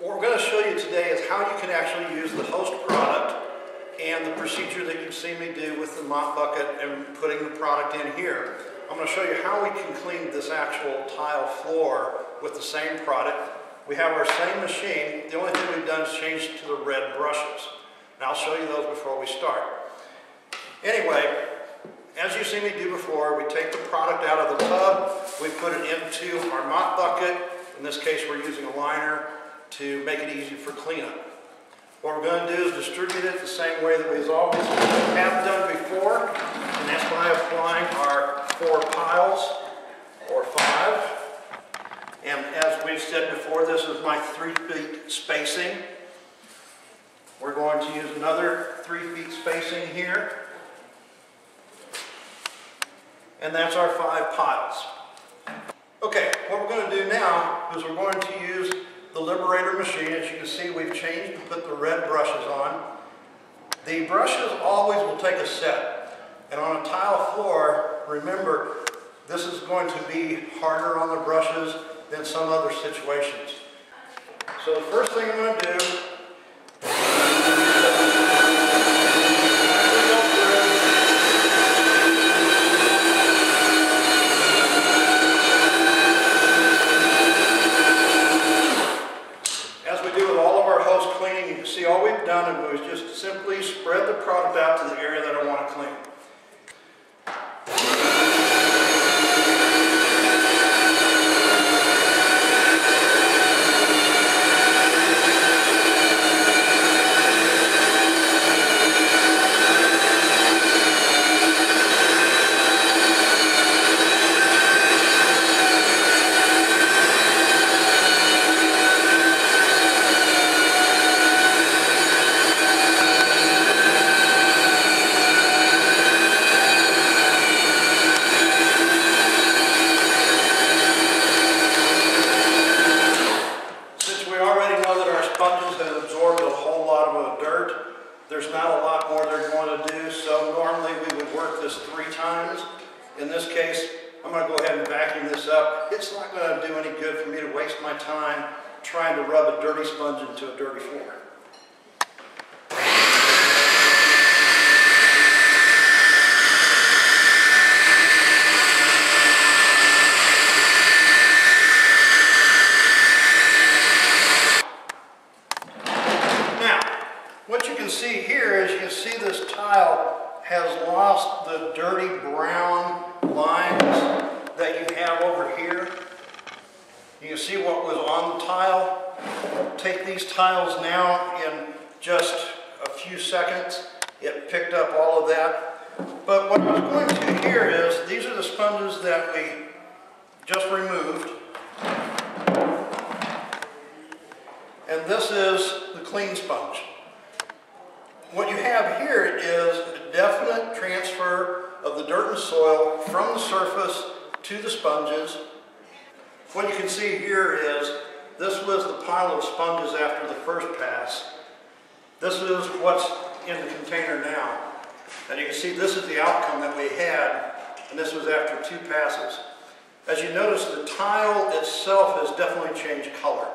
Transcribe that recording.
What we're going to show you today is how you can actually use the host product and the procedure that you've seen me do with the mop bucket and putting the product in here. I'm going to show you how we can clean this actual tile floor with the same product. We have our same machine. The only thing we've done is change to the red brushes. And I'll show you those before we start. Anyway, as you've seen me do before, we take the product out of the tub, we put it into our mop bucket. In this case, we're using a liner to make it easy for cleanup. What we're going to do is distribute it the same way that we always have done before, and that's by applying our four piles, or five. And as we've said before, this is my three feet spacing. We're going to use another three feet spacing here. And that's our five piles. Okay, what we're going to do now is we're going to use the Liberator machine. As you can see, we've changed to put the red brushes on. The brushes always will take a set. And on a tile floor, remember, this is going to be harder on the brushes than some other situations. So the first thing I'm going to do done was just simply spread the product out to the area that I want to clean. There's not a lot more they're going to do, so normally we would work this three times. In this case, I'm going to go ahead and vacuum this up. It's not going to do any good for me to waste my time trying to rub a dirty sponge into a dirty floor. see here is you see this tile has lost the dirty brown lines that you have over here. You can see what was on the tile. Take these tiles now in just a few seconds. It picked up all of that. But what I was going to do here is, these are the sponges that we just removed. And this is the clean sponge. What you have here is definite transfer of the dirt and soil from the surface to the sponges. What you can see here is this was the pile of sponges after the first pass. This is what's in the container now. And you can see this is the outcome that we had, and this was after two passes. As you notice, the tile itself has definitely changed color.